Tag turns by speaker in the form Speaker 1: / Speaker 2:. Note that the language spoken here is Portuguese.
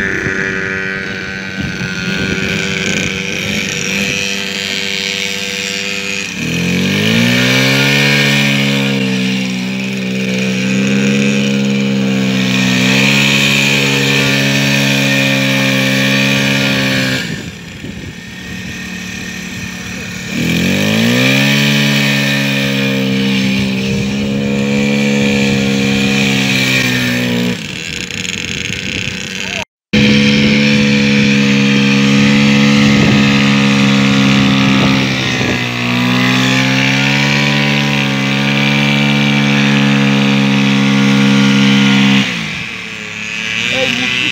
Speaker 1: Música É muito